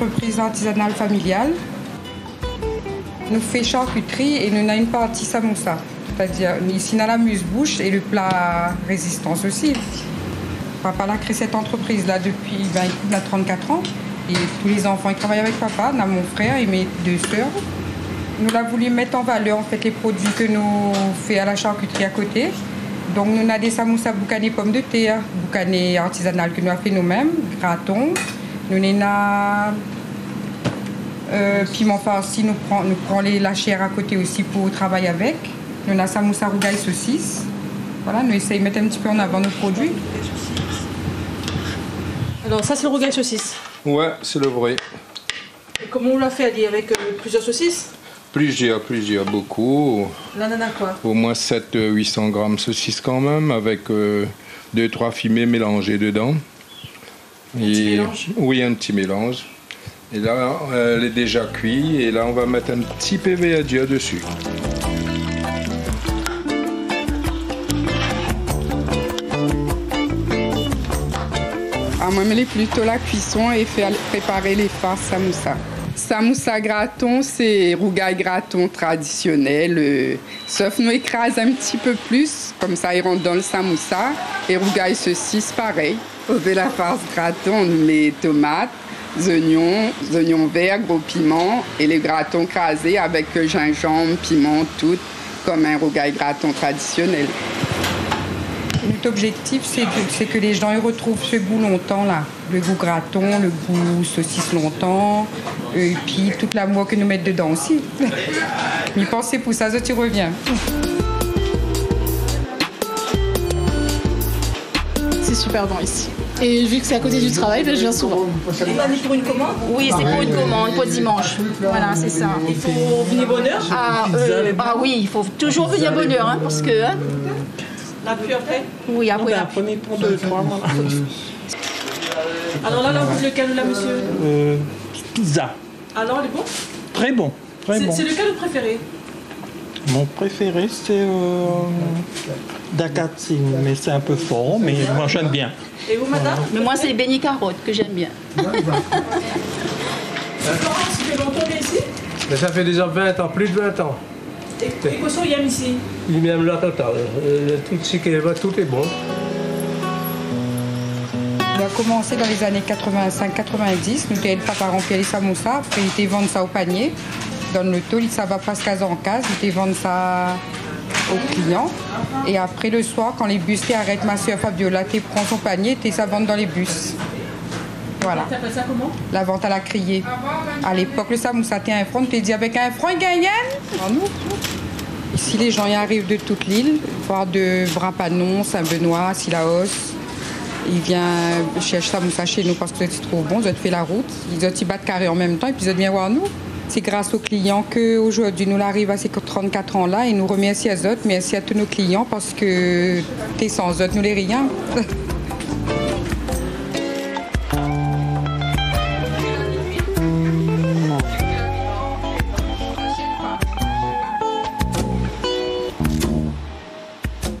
entreprise artisanale familiale. Nous fait charcuterie et nous avons une partie samoussa. C'est-à-dire ici dans la muse-bouche et le plat résistance aussi. Papa a créé cette entreprise là depuis ben, il a 34 ans. Et tous les enfants ils travaillent avec papa, on a mon frère et mes deux sœurs. Nous avons voulu mettre en valeur en fait, les produits que nous faisons à la charcuterie à côté. Donc nous avons des samoussas boucanés pommes de terre, boucanés artisanales que nous avons fait nous-mêmes, gratons. Nous avons euh, piment farci, nous prenons nous prend les, la chair à côté aussi pour travailler avec. Nous avons samoussa rougail saucisse. Voilà, nous essayons de mettre un petit peu en avant nos produits. Alors ça c'est le rougail saucisse. Ouais, c'est le vrai. Et comment on l'a fait Ali Avec euh, plusieurs saucisses? Plusieurs, plusieurs, beaucoup. L'ananas quoi? Au moins 700-800 grammes saucisses quand même, avec 2-3 fumées mélangées dedans. Un petit mélange Oui, un petit mélange. Et là, elle est déjà cuite. Et là, on va mettre un petit PV à Dieu dessus. Ah, moi, je plutôt la cuisson et faire préparer les farces samoussa. Samoussa graton, c'est rougail graton traditionnel. euh, sauf nous écrase un petit peu plus, comme ça ils rentrent dans le samoussa. Et rougail saucisse, pareil. On fait la farce graton, on met tomates, oignons, oignons verts, gros piment et les gratons crasés avec euh, gingembre, piment, tout, comme un rougail graton traditionnel. Notre objectif, c'est que les gens y retrouvent ce goût longtemps là. Le goût graton, le goût saucisse longtemps, euh, et puis toute l'amour que nous mettons dedans aussi. Mais pensez pour ça, ça tu reviens. C'est super bon ici. Et vu que c'est à côté du travail, ben, je viens souvent. pour une commande? Oui, c'est pour une commande, pour dimanche. Voilà, c'est ça. Il faut venir bonne heure Ah, euh, ah oui, il faut toujours venir bonne heure, hein, parce que... hein, Après oui, après... Prenez pour deux, trois. Alors là, là, vous lequel là, monsieur Euh, pizza. Alors, il est bon Très bon. Très C'est bon. c'est lequel vous préférez Mon préféré, c'est euh, mais c'est un peu fort, mais moi j'aime bien. Et vous, madame Mais moi, c'est les beignets carottes que j'aime bien. Florence, ça fait longtemps ici Mais ça fait déjà 20 ans, plus de 20 ans. Et, et qu'est-ce qu'il y a ici Il m'aime la totale. Tout ce qui est, tout est bon. On a commencé dans les années 85-90. Nous avons le papa remplir les samoussas. Après, il était vendre ça au panier. Dans le taux, ça va pas case en case. Il était vendre ça aux clients. Et après, le soir, quand les bus arrêtent, ma soeur Fabiola prend son panier et ça vend dans les bus. Voilà. Ça comment La vente à la criée. À l'époque, le samoussa, t'es un franc, tu dit avec un franc, nous. Ici, les gens y arrivent de toute l'île, voire de Brapanon, Saint-Benoît, Silaos. Ils viennent chercher samoussa chez nous parce que c'est trop bon. Ils ont fait la route. Ils ont battre carré en même temps et puis ils ont bien voir nous. C'est grâce aux clients qu'aujourd'hui, nous arrivons à ces 34 ans-là et nous remercions à eux, merci à tous nos clients parce que t'es sans eux, nous les rien.